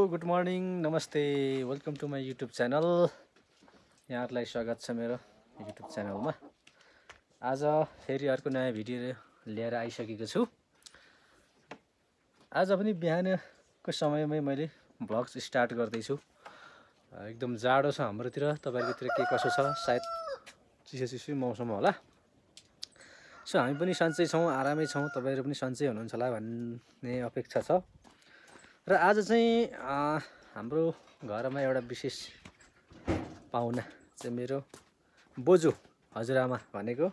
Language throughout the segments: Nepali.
गुड मर्निङ नमस्ते welcome to my YouTube channel. यहाँहरूलाई स्वागत छ मेरो युट्युब च्यानलमा। आज फेरि अर्को नयाँ भिडियो लिएर आइसकेको छु। आज पनि बिहानको समयमै मैले भ्लग्स स्टार्ट गर्दैछु। एकदम जाडो छ हाम्रोतिर तपाईँहरूकोतिर के कसो छ सायद चिसो चिसो मौसम होला। सो हामी पनि सन्चै छौँ आरामै छौँ तपाईँहरू पनि सन्चै हुनुहुन्छ होला भन्ने अपेक्षा छ। र आज चाहिँ हाम्रो घरमा एउटा विशेष पाहुना चाहिँ मेरो बोजू हजुरआमा भनेको।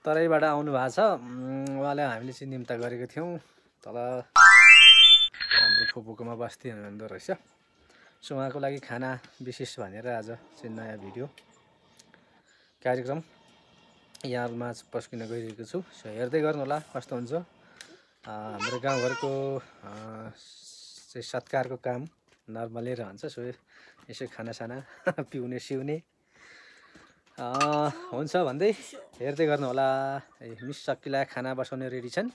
तराईबाट आउनु भएको छ। उहाँलाई हामीले चाहिँ निम्ता गरेको थियौँ। तल हाम्रो फुपूकोमा बस्ती हुनुहुँदो रहेछ। सो उहाँको लागि खाना विशेष भनेर आज चाहिँ नयाँ भिडियो कार्यक्रम यहाँमा पस्किन गइरहेको छु। सो हेर्दै गर्नु होला कस्तो हुन्छ। हाम्रो गाउँघरको चाहिँ सत्कारको काम नर्मलै रहन्छ सो यसो खानासाना पिउने सिउने। हुन्छ भन्दै हेर्दै गर्नु होला ए मिस सकिला खाना बसाउने रेडी छन्।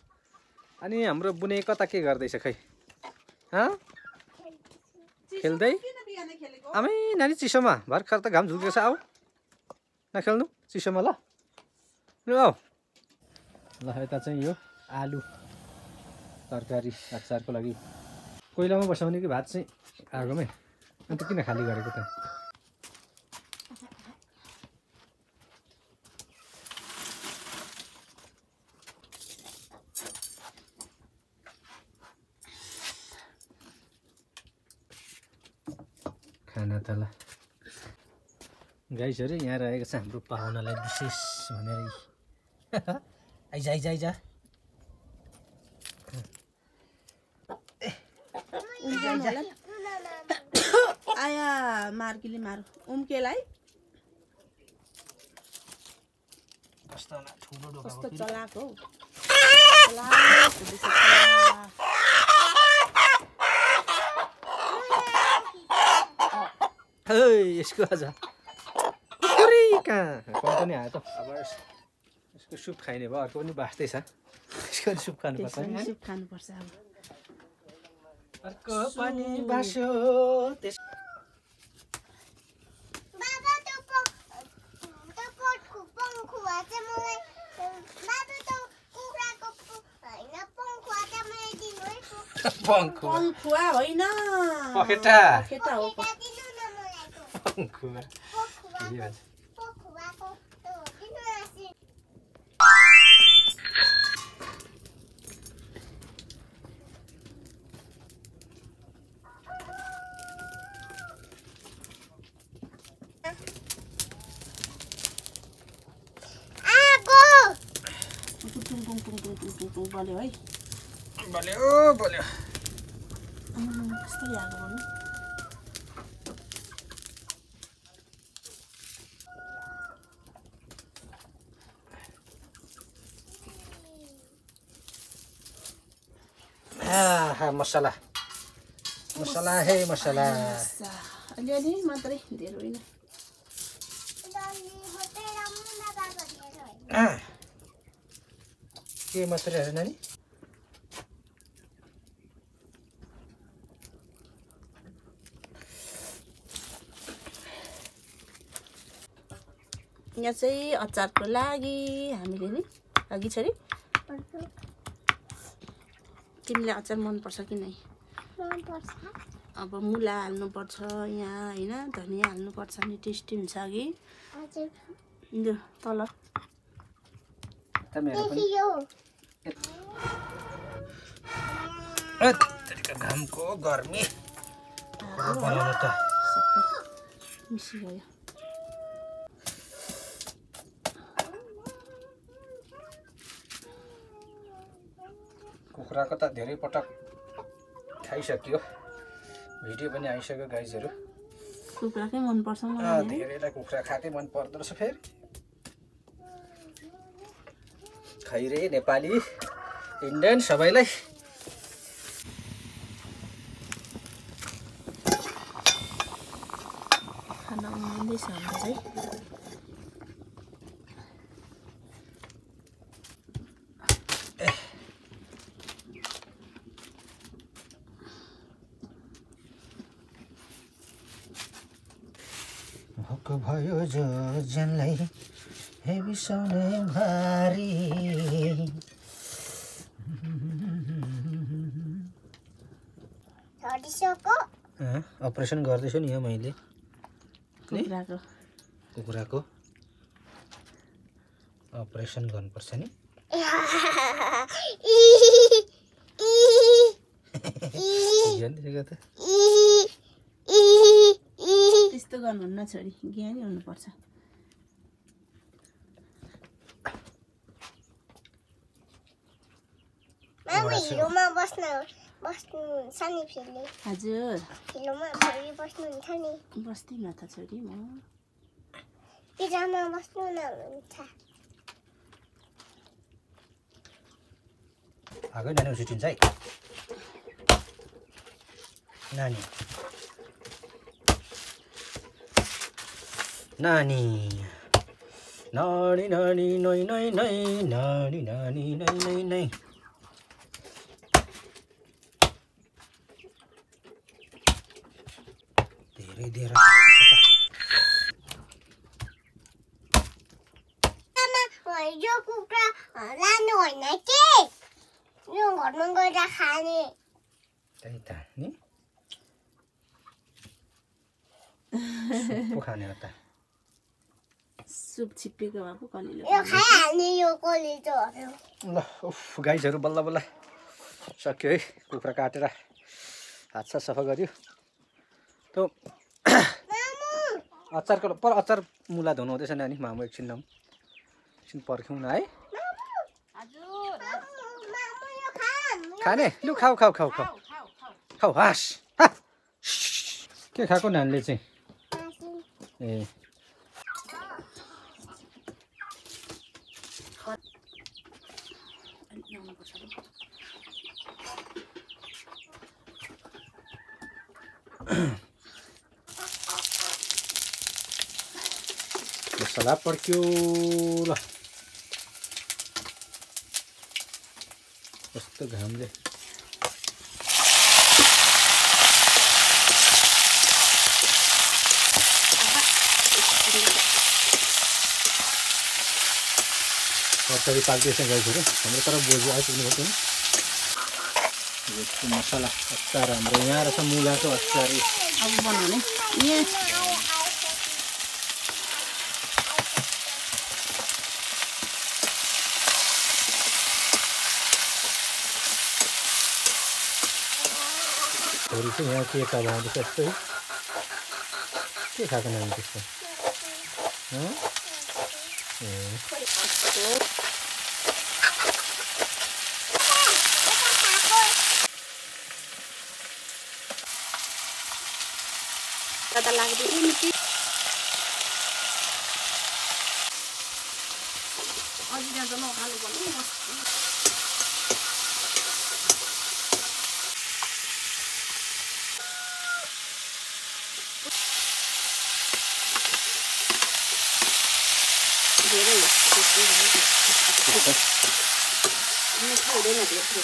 अनि हाम्रो बुने कता के गर्दैछ खै? खेल्दै? आमै नानी चिसोमा भर्खर त घाम झुल्केको छ आऊ। नखेल्नु? चिसोमा ल। ल यता चाहिँ यो आलु। तरकारी अचारको लागि। कोइलामा बसाउने कि भात चाहिँ? आगोमै। अन्त किन खाली गरेको त? खाना त ल। गाइसहरू यहाँ रहेको छ हाम्रो पाहुनालाई विशेष भनेर। आइज आइज आइज। आया मार्कीले मार। उम्केलाई। कस्तो चलाक हौ। यसको आज। कहाँ? पनि आयो त। अब यस- यसको सुप खाइने भयो। अर्को पनि बाँच्दैछ। यसको सुप खानुपर्छ? सुप खानुपर्छ अब। अर्को पनि बासो त्यस पङ्खुवा होइन पखेटा पखेटा हो पङ्खुवा বলে oh, ah, masalah. Masalah hei masalah. Aja nih materi dia ruinah के मात्रै अरे नानी? यहाँ चाहिँ अचारको लागि हामीले नि अघि छोरी तिमीलाई अचार मनपर्छ कि नै? अब मुला हाल्नुपर्छ यहाँ होइन धनियाँ हाल्नुपर्छ भने टेस्टी हुन्छ अघि। तल। घामको गर्मी त कुखुराको त धेरै पटक खाइसक्यो। भिडियो पनि आइसक्यो गाइजहरू। कुखुराकै मनपर्छ। धेरैलाई कुखुरा खाएकै मन पर्दो रहेछ फेरि। खैरे नेपाली इन्डियन सबैलाई। राम्रै हाम्रो चाहिँ भयो जो जनलाई हे बिसाउने भारी अपरेसन गर्दैछु नि यो मैले। कुखुराको। कुखुराको अपरेसन गर्नुपर्छ नि। त्यस्तो गर्नुहुन्न छोरी ज्ञानी हुनुपर्छ। बस्न बस्नुहुन्छ नि फेरि हजुर। बस्नुहुन्छ नि। बस्दिनँ त छोरी म। पिजामा बस्नु न हुन्छ। आगो नानी उछिटिन्छ है। नानी। नानी। नानी नानी नै नै नै नानी नानी नै नै नै। आमा यो कुखुरा। लानु होइन कि? यो घरमा गएर खाने। त्यही त नि? खाने हो त। सुप छिप्पिएको भए पो कलिलो यो खाइहाल्ने यो कलेजोहरू ल उफ गाइजहरू बल्ल बल्ल। सक्यो है कुखुरा काटेर हात सफा गऱ्यो त अचारको पर अचार मुला धुनु हुँदैछ नानी मामु एकछिन नाम एकछिन पर्ख्यौँ न है। खाने? लु खाऊ खाऊ खाऊ खाऊ। खाऊ हाँस। के खाएको नानीले चाहिँ? ए अलिक ल्याउनुपर्छ नि। मसला पर्क्यो ल कस्तो घामले तरकारी पाक्दैछ गाईहरू हाम्रो तर बोजू आइपुग्नु भएको मसला अचार हाम्रो यहाँ रहेछ मुलाको अचार छोरी चाहिँ यहाँ के चलाउँदैछ यस्तै के खाएको नानी त्यस्तो अघि जाँदा नखानु पर्ने त्यस्तै भयो। मिठो हुँदैन त्यस्तो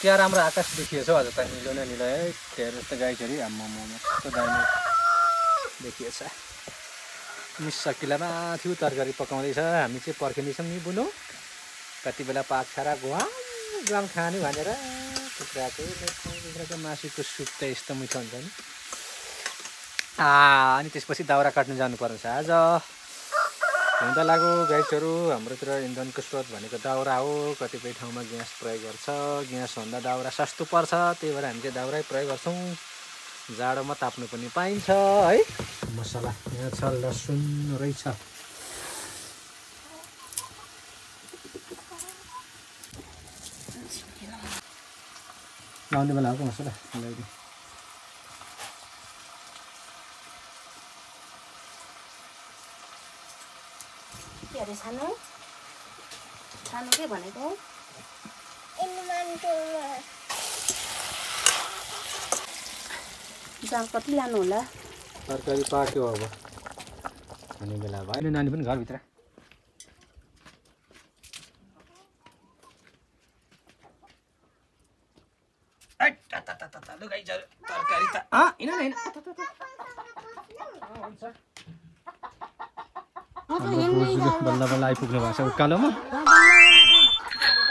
क्या राम्रो आकाश देखिएछ आज त? निलो न निलो है। हेर्नु त गाई छोरी आम्मा मोमो कस्तो दामी देखिएछ मिस सकिलामा थियो तरकारी पकाउँदैछ। हामी चाहिँ पर्खिँदैछौँ नि बुनु कति बेला पाक्छ र गुवाम गुवाम खाने भनेर। कुखुराको कुखुराको मासुको सुप त यस्तो मिठो हुन्छ नि। अनि त्यसपछि दाउरा काट्नु जानु पर्छ आज। हुन त लाग्यो गाइडहरू हाम्रोतिर इन्धनको स्रोत भनेको दाउरा हो। कतिपय ठाउँमा ग्यास प्रयोग गर्छ। ग्यासभन्दा दाउरा सस्तो पर्छ। त्यही भएर हामी चाहिँ दाउरै प्रयोग गर्छौँ। जाडोमा ताप्नु पनि पाइन्छ है? मसला यहाँ छ लसुन रहेछ। लाउने बेला हो मसला ल्याइदिउँ के अरे सानो सानो के भनेको? जाल कति लानु होला? तरकारी पाक्यो अब। खाने बेला अहिले नानी पनि घरभित्र ऐट, ता, ता, ता, ता, ता, लु गाइजहरू तरकारी त अँ हिँड न हिँड ता, ता, ता। अँ, हुन्छ हाम्रो बोजूले बल्ल बल्ल आइपुग्नु भएको छ। उकालोमा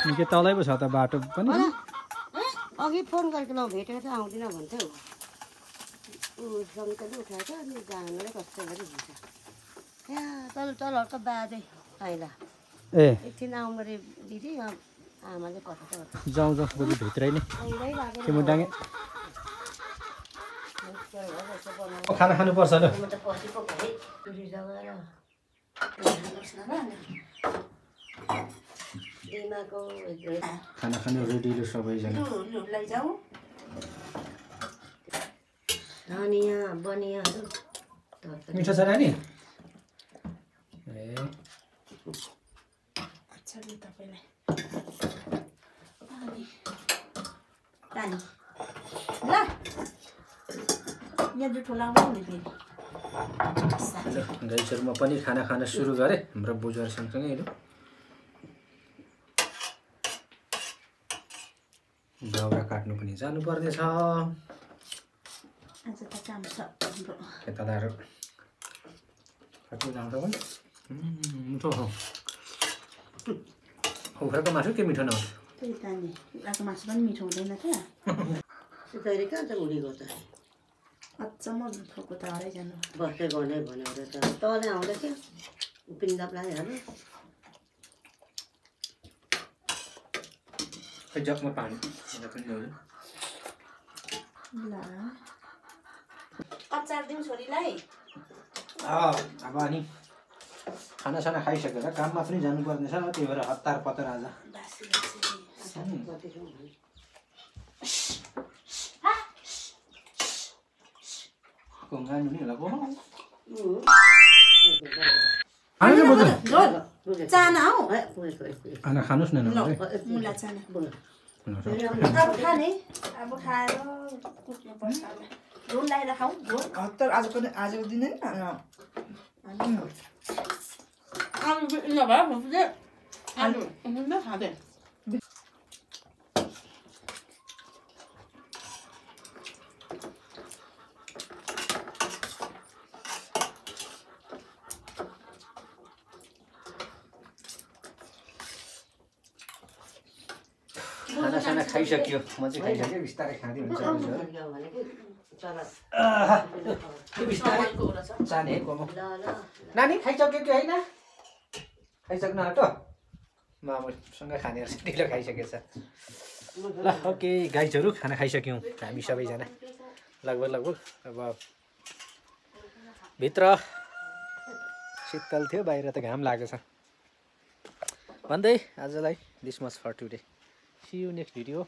निकै तलै पो छ त बाटो पनि। अघि फोन गरेको ल भेटेर त आउँदिनँ भन्थ्यो। ऊ सङ्कले उठाएको अनि जानुलाई कस्तो गरी हुन्छ। या तल तलहरूको बाजे आइला। ए। एकछिन आउँ गरे दिदी आमाले पठाएको। जाउँ जाउँ बोजू भित्रै नै। मुटाङ्गे खाना खानुपर्छ ल। खाना खानु सबैजना। धनियाँ बनियाँहरू। मिठो छ नानी ए। अच्छा लु तपाईँलाई। पानी पानी ल। यहाँ जुठो लाउनु नि फेरि। ल गाइसहरूमा पनि खाना खान सुरु गरेँ हाम्रो बोजूहरू सँगसँगै दाउरा काट्नु पनि जानुपर्ने छ आज त काम छ हाम्रो। खेतालाहरू। काट्नु जाँदा पनि। उम्, मिठो हो कुखुराको मासु के मिठो नहुन्छ त्यही त नि कुखुराको मासु पनि मिठो हुँदैन त। सुतारी कहाँ त उडेको त? अचम्म मिठोको त हराइ जानु। बस्दै गर्ने भनेर त। तलै आउँदै थियो? पिन्दापलाई हेर्नु। जगमा पानी। अचार दिउँ छोरीलाई। अब अनि खानासाना खाइसकेर काममा पनि जानुपर्ने छ त्यही भएर हतार पतार आज बासी बासी कति छौँ भने घुम्नु नि होला गो उम्. खानु बोजू पुगेको। चाना हौ ए, पुगेको, पुगेको। खाना खानुहोस् न मुला चाना अब खाने अब खाएर कुट्नु पर्छ झोल लगाएर खाउँ झोल हतार आज पनि आजको दिनै आलु नभए आलु खाँदै खानासाना खाइसक्यो म चाहिँ खाइसक्यो बिस्तारै खाँदै हुन्छ बिस्तारै नानी खाइसक्यो कि होइन खाइसक्नु आँटो मामुसँग खाने रहेछ ढिलो खाइसकेछ ल ओके गाइजहरू खाना खाइसक्यौँ हामी सबैजना लगभग लगभग अब भित्र शीतल थियो बाहिर त घाम लागेको छ भन्दै आजलाई this much for today see you next video